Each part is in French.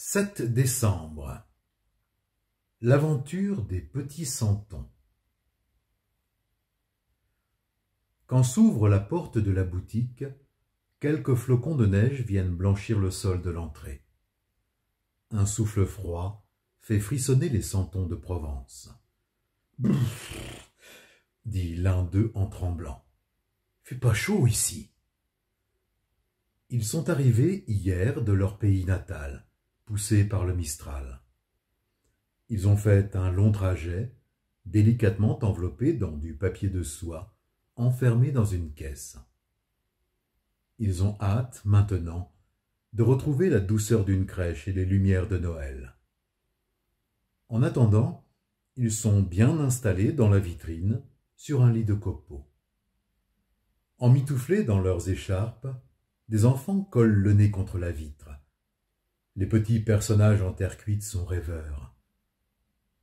7 décembre L'aventure des petits santons Quand s'ouvre la porte de la boutique, quelques flocons de neige viennent blanchir le sol de l'entrée. Un souffle froid fait frissonner les santons de Provence. dit l'un d'eux en tremblant. Fait pas chaud ici. Ils sont arrivés hier de leur pays natal poussés par le Mistral. Ils ont fait un long trajet, délicatement enveloppé dans du papier de soie, enfermé dans une caisse. Ils ont hâte, maintenant, de retrouver la douceur d'une crèche et les lumières de Noël. En attendant, ils sont bien installés dans la vitrine, sur un lit de copeaux. Emmitouflés dans leurs écharpes, des enfants collent le nez contre la vitre. Les petits personnages en terre cuite sont rêveurs.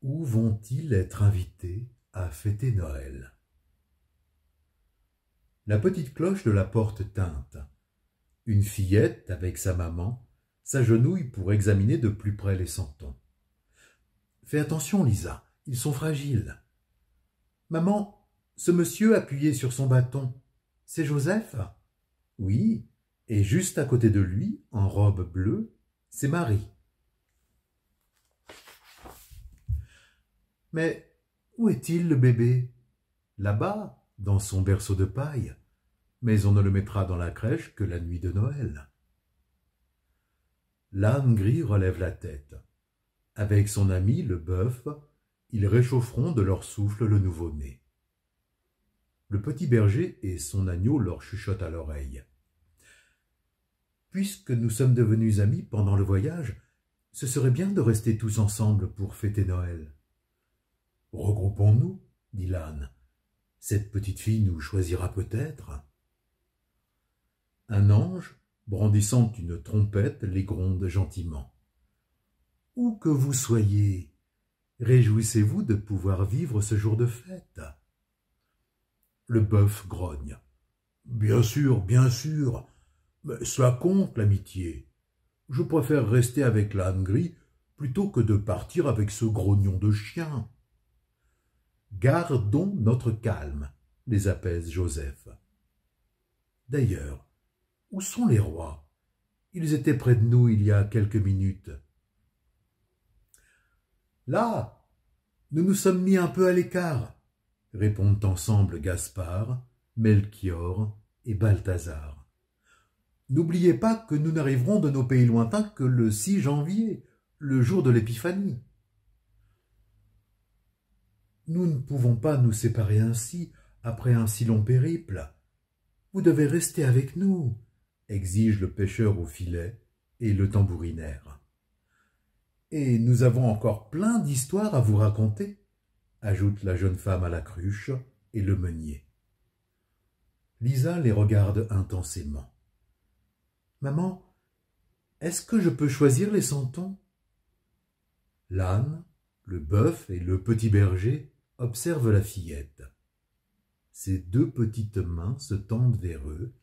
Où vont-ils être invités à fêter Noël? La petite cloche de la porte teinte. Une fillette, avec sa maman, s'agenouille pour examiner de plus près les santons. Fais attention, Lisa, ils sont fragiles. Maman, ce monsieur appuyé sur son bâton, c'est Joseph? Oui, et juste à côté de lui, en robe bleue, c'est Marie. Mais où est-il le bébé? Là-bas, dans son berceau de paille, mais on ne le mettra dans la crèche que la nuit de Noël. L'âne gris relève la tête. Avec son ami le bœuf, ils réchaufferont de leur souffle le nouveau-né. Le petit berger et son agneau leur chuchotent à l'oreille. Puisque nous sommes devenus amis pendant le voyage, ce serait bien de rester tous ensemble pour fêter Noël. Regroupons-nous, dit l'âne. Cette petite fille nous choisira peut-être. Un ange, brandissant une trompette, les gronde gentiment. Où que vous soyez, réjouissez-vous de pouvoir vivre ce jour de fête. Le bœuf grogne. Bien sûr, bien sûr, cela compte, l'amitié. Je préfère rester avec l'âne gris plutôt que de partir avec ce grognon de chien. Gardons notre calme, les apaise Joseph. D'ailleurs, où sont les rois? Ils étaient près de nous il y a quelques minutes. Là, nous nous sommes mis un peu à l'écart, répondent ensemble Gaspard, Melchior et Balthazar. N'oubliez pas que nous n'arriverons de nos pays lointains que le 6 janvier, le jour de l'Épiphanie. Nous ne pouvons pas nous séparer ainsi après un si long périple. Vous devez rester avec nous, exige le pêcheur au filet et le tambourinaire. Et nous avons encore plein d'histoires à vous raconter, ajoute la jeune femme à la cruche et le meunier. Lisa les regarde intensément. Maman, est-ce que je peux choisir les santons? L'âne, le bœuf et le petit berger observent la fillette. Ses deux petites mains se tendent vers eux,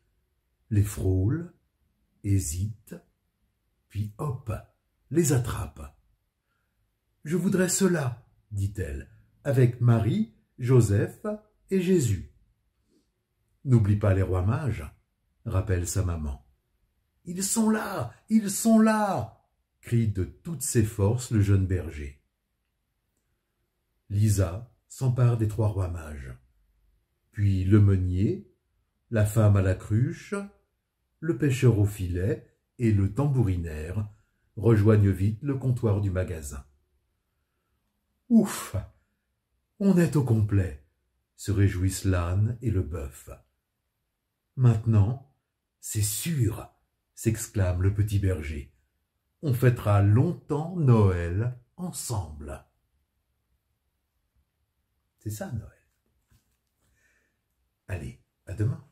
les frôlent, hésitent, puis hop, les attrapent. Je voudrais cela, dit-elle, avec Marie, Joseph et Jésus. N'oublie pas les rois mages, rappelle sa maman. Ils sont là, ils sont là crie de toutes ses forces le jeune berger. Lisa s'empare des trois rois mages, puis le meunier, la femme à la cruche, le pêcheur au filet et le tambourinaire rejoignent vite le comptoir du magasin. Ouf On est au complet se réjouissent l'âne et le bœuf. Maintenant, c'est sûr, s'exclame le petit berger. On fêtera longtemps Noël ensemble. C'est ça Noël. Allez, à demain.